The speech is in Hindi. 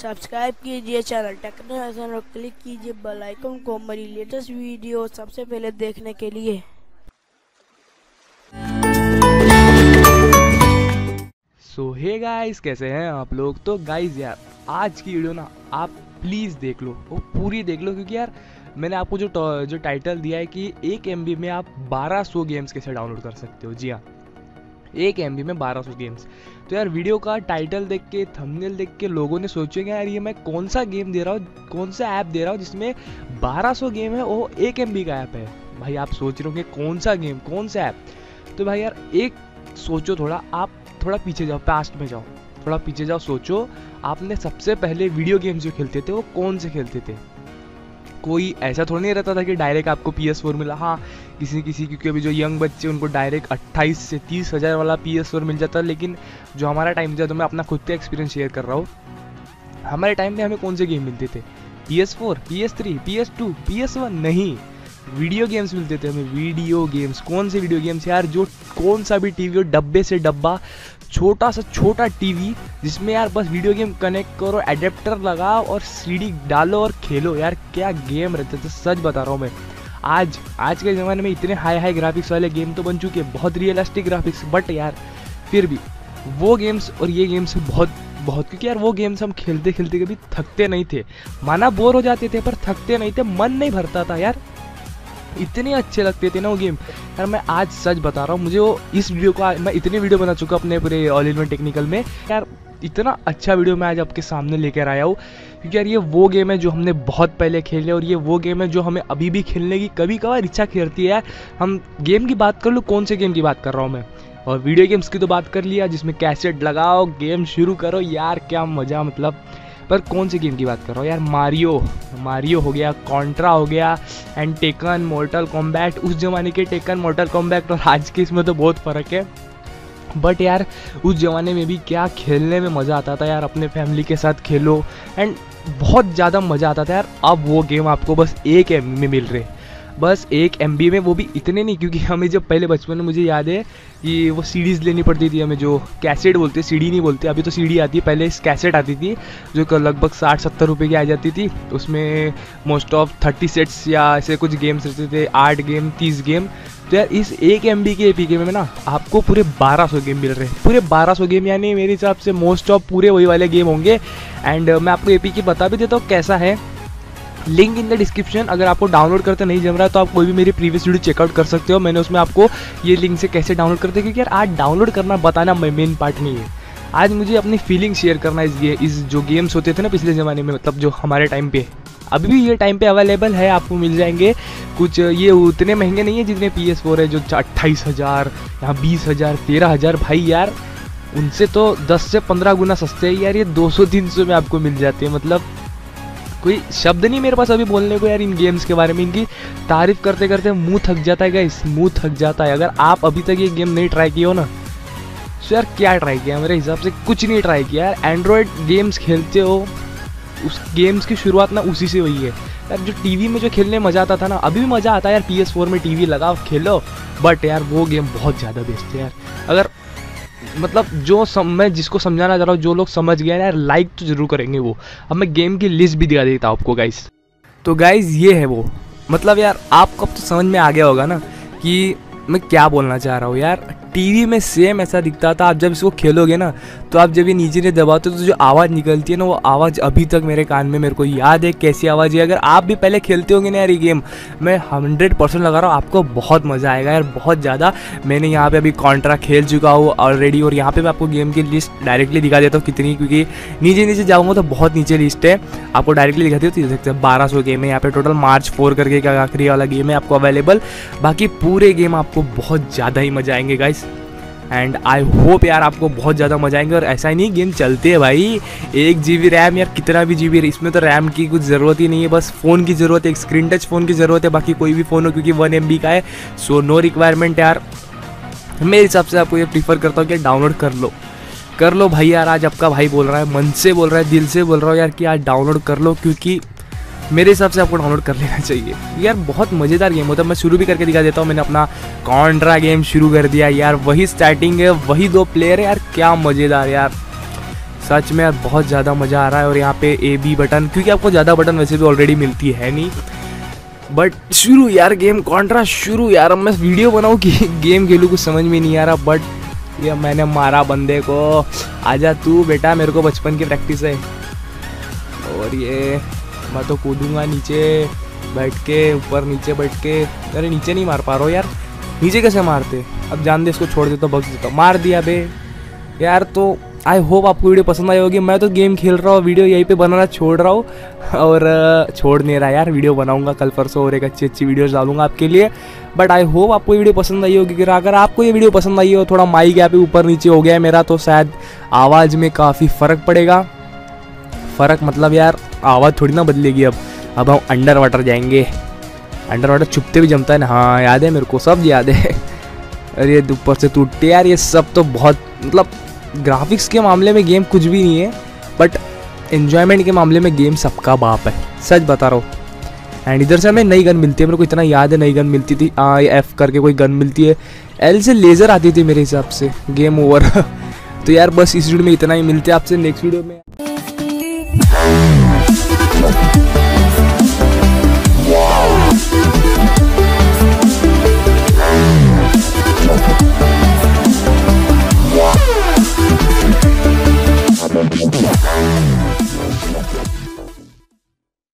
सब्सक्राइब कीजिए चैनल टेक्नो और क्लिक कीजिए बेल आइकन को हमारी लेटेस्ट वीडियो सबसे पहले देखने के लिए। सो हे गाइस कैसे हैं आप लोग? तो गाइस यार, आज की वीडियो ना आप प्लीज़ देख लो। वो पूरी देख लो क्योंकि यार, मैंने आपको जो जो टाइटल दिया है कि एक एमबी में आप 1200 गेम्स कैसे डाउनलोड कर सकते हो। जी हाँ। एक एमबी में 1200 गेम्स तो यार वीडियो का टाइटल देख के थंबनेल देख के लोगों ने सोचेंगे यार, ये मैं कौन सा गेम दे रहा हूँ, कौन सा ऐप दे रहा हूँ जिसमें 1200 गेम है वो एक एमबी का ऐप है. भाई, आप सोच रहे होंगे कौन सा गेम कौन सा ऐप तो भाई यार, एक सोचो थोड़ा, आप थोड़ा पीछे जाओ पास्ट में जाओ. थोड़ा पीछे जाओ, सोचो, आपने सबसे पहले वीडियो गेम्स जो खेलते थे, वो कौन से खेलते थे? कोई ऐसा थोड़ा नहीं रहता था कि डायरेक्ट आपको पी एस फोर मिला। हाँ किसी किसी, क्योंकि अभी जो यंग बच्चे, उनको डायरेक्ट अट्ठाईस से तीस हज़ार वाला पी एस फोर मिल जाता। लेकिन जो हमारा टाइम था तो मैं अपना खुद का एक्सपीरियंस शेयर कर रहा हूँ। हमारे टाइम पे हमें कौन से गेम मिलते थे? P S four P S three P S two P S one नहीं। वीडियो गेम्स मिलते थे हमें। वीडियो गेम्स कौन से वीडियो गेम्स यार, जो कौन सा भी टीवी हो, डब्बे से डब्बा छोटा सा छोटा टीवी जिसमें यार बस वीडियो गेम कनेक्ट करो एडेप्टर लगाओ और सीडी डालो और खेलो। यार क्या गेम रहते थे सच बता रहा हूँ मैं। आज आज के ज़माने में इतने हाई हाई ग्राफिक्स वाले गेम तो बन चुके हैं, बहुत रियलिस्टिक ग्राफिक्स बट यार फिर भी वो गेम्स और ये गेम्स बहुत बहुत, क्योंकि यार वो गेम्स हम खेलते खेलते कभी थकते नहीं थे। माना बोर हो जाते थे, पर थकते नहीं थे, मन नहीं भरता था यार। इतने अच्छे लगते थे ना वो गेम यार, मैं आज सच बता रहा हूँ, मुझे वो इस वीडियो को मैं इतने वीडियो बना चुका अपने पूरे ऑल इन वन टेक्निकल में। यार, इतना अच्छा वीडियो मैं आज आपके सामने लेकर आया हूँ, क्योंकि यार ये वो गेम है जो हमने बहुत पहले खेले और ये वो गेम है जो हमें अभी भी खेलने की कभी कभार इच्छा खेलती है। हम गेम की बात कर लो, कौन से गेम की बात कर रहा हूँ मैं? और वीडियो गेम्स की तो बात कर लिया, जिसमें कैसेट लगाओ गेम शुरू करो, यार, क्या मज़ा मतलब पर कौन सी गेम की बात कर रहा हूँ? यार मारियो मारियो हो गया कॉन्ट्रा हो गया एंड टेकन मोर्टल कॉम्बैट उस जमाने के टेकन मोर्टल कॉम्बैट और आज के इसमें तो बहुत फ़र्क है। बट यार, उस ज़माने में भी क्या खेलने में मज़ा आता था यार, अपने फैमिली के साथ खेलो। एंड बहुत ज़्यादा मज़ा आता था यार, अब वो गेम आपको बस एक एम में मिल रहे। बस एक एम में, वो भी इतने नहीं, क्योंकि हमें जब पहले बचपन में मुझे याद है कि वो सीडीज़ लेनी पड़ती थी हमें, जो कैसेट बोलते सीडी नहीं बोलते, अभी तो सीडी आती है, पहले कैसेट आती थी, जो कि लगभग साठ सत्तर रुपये की आ जाती थी उसमें मोस्ट ऑफ़ थर्टी सेट्स या ऐसे कुछ गेम्स रहते थे, आठ गेम तीस गेम तो यार इस एक एम के ए पी में ना, आपको पूरे 1200 गेम मिल रहे हैं। पूरे 1200 गेम यानी मेरे हिसाब से मोस्ट ऑफ़ पूरे वही वाले गेम होंगे एंड मैं आपको ए की बता भी देता हूँ कैसा है। Link in the description. अगर आपको डाउनलोड करते नहीं जम रहा है तो आप कोई भी मेरी प्रीवियस वीडियो चेकआउट कर सकते हो। मैंने उसमें आपको ये लिंक से कैसे डाउनलोड करते क्योंकि यार आज डाउनलोड करना बताना मेन पार्ट नहीं है। आज मुझे अपनी फीलिंग शेयर करना इस ये इस जो गेम्स होते थे ना पिछले ज़माने में मतलब जो हमारे टाइम पे। अभी भी ये टाइम पे अवेलेबल है, आपको मिल जाएँगे। कुछ ये उतने महँगे नहीं है जितने पी एस फोर है, जो अट्ठाईस हज़ार, यहाँ बीस हज़ार, तेरह हज़ार। भाई यार, उनसे तो दस से पंद्रह गुना सस्ते हैं। यार ये दो सौ, तीन सौ में आपको मिल जाते हैं मतलब कोई शब्द नहीं मेरे पास अभी बोलने को यार इन गेम्स के बारे में, इनकी तारीफ़ करते करते मुँह थक जाता है गाइस मुँह थक जाता है। अगर आप अभी तक ये गेम नहीं ट्राई किए हो ना तो यार क्या ट्राई किया मेरे हिसाब से? कुछ नहीं ट्राई किया यार। एंड्रॉयड गेम्स खेलते हो, उस गेम्स की शुरुआत ना उसी से हुई है। यार जो टीवी में जो खेलने मज़ा आता था ना, अभी भी मज़ा आता है यार। पी एस फोर में टीवी लगाओ, खेलो। बट यार वो गेम बहुत ज़्यादा बेस्ट है यार। अगर मतलब जो सम, मैं जिसको समझाना चाह रहा हूँ जो लोग समझ गए यार लाइक तो ज़रूर करेंगे वो। अब मैं गेम की लिस्ट भी दिखा देता हूँ आपको गाइस तो गाइस ये है वो। मतलब यार आपको अब तो समझ में आ गया होगा ना कि मैं क्या बोलना चाह रहा हूँ। यार टीवी में सेम ऐसा दिखता था। आप जब इसको खेलोगे ना तो आप जब ये नीचे ने दबाते हो तो जो आवाज़ निकलती है ना, वो आवाज़ अभी तक मेरे कान में, मेरे को याद है कैसी आवाज़ है। अगर आप भी पहले खेलते होंगे ना यार ये गेम मैं हंड्रेड परसेंट लगा रहा हूँ, आपको बहुत मज़ा आएगा यार, बहुत ज़्यादा। मैंने यहाँ पे अभी कॉन्ट्रा खेल चुका हूँ ऑलरेडी और यहाँ पे मैं आपको गेम की लिस्ट डायरेक्टली दिखा देता हूँ कितनी, क्योंकि नीचे नीचे जाऊँगा तो बहुत नीचे लिस्ट है। आपको डायरेक्टली दिखाती हूँ देख सकते बारह सौ गेम है यहाँ पे टोटल मार्च फोर करके का आखिरी वाला गेम है आपको अवेलेबल बाकी पूरे गेम आपको बहुत ज़्यादा ही मज़ा आएँगे गाइस एंड आई होप यार आपको बहुत ज़्यादा मज़ा आएँगे और ऐसा ही नहीं, गेम चलते है भाई। एक जी रैम यार कितना भी बी इसमें तो रैम की कुछ ज़रूरत ही नहीं है, बस फ़ोन की ज़रूरत है, एक स्क्रीन टच फ़ोन की ज़रूरत है, बाकी कोई भी फ़ोन हो, क्योंकि वन एम का है सो नो रिक्वायरमेंट यार। मेरे हिसाब से आपको ये प्रीफर करता हूँ कि डाउनलोड कर लो। कर लो भाई यार, आज आपका भाई बोल रहा है, मन से बोल रहा है, दिल से बोल रहा हूँ यार कि आज डाउनलोड कर लो, क्योंकि मेरे हिसाब से आपको डाउनलोड कर लेना चाहिए। यार बहुत मज़ेदार गेम होता है, मैं शुरू भी करके दिखा देता हूँ, मैंने अपना कॉन्ट्रा गेम शुरू कर दिया यार। वही स्टार्टिंग है, वही दो प्लेयर है यार। क्या मज़ेदार यार। सच में यार, बहुत ज़्यादा मज़ा आ रहा है और यहाँ पे ए बी बटन क्योंकि आपको ज़्यादा बटन वैसे भी ऑलरेडी मिलती है नहीं। बट शुरू यार गेम कॉन्ट्रा शुरू यार। अब मैं वीडियो बनाऊँ कि गेम खेलूँ, कुछ समझ में नहीं आ रहा। बट ये मैंने मारा बंदे को। आजा तू बेटा, मेरे को बचपन की प्रैक्टिस है। और ये मैं तो कूदूँगा नीचे, बैठ के, ऊपर नीचे बैठ के। अरे नीचे नहीं मार पा रहा हूँ यार। नीचे कैसे मारते? अब जान दे इसको छोड़ देता बग देता मार दिया बे। यार तो आई होप आपको वीडियो पसंद आई होगी। मैं तो गेम खेल रहा हूँ, वीडियो यहीं पे बनाना छोड़ रहा हूँ। और छोड़ नहीं रहा यार, वीडियो बनाऊँगा कल परसों और एक अच्छी अच्छी वीडियोस डालूँगा आपके लिए। बट आई होप आपको ये वीडियो पसंद आई होगी। अगर आपको ये वीडियो पसंद आई हो, थोड़ा माइक यहाँ पे ऊपर नीचे हो गया है मेरा तो शायद आवाज़ में काफ़ी फ़र्क पड़ेगा। फ़र्क मतलब यार, आवाज़ थोड़ी ना बदलेगी अब। अब हम अंडर वाटर जाएँगे। अंडर वाटर छुपते भी जमता है ना। हाँ याद है मेरे को, सब याद है। अरे, ये ऊपर से टूटते यार, ये सब तो बहुत मतलब ग्राफिक्स के मामले में गेम कुछ भी नहीं है बट इन्जॉयमेंट के मामले में गेम सबका बाप है, सच बता रहा हूँ। एंड इधर से हमें नई गन मिलती है, मेरे को इतना याद है, नई गन मिलती थी। हाँ एफ़ करके कोई गन मिलती है। एल से लेज़र आती थी मेरे हिसाब से गेम ओवर तो यार, बस इस वीडियो में इतना ही, मिलते हैं आपसे नेक्स्ट वीडियो में।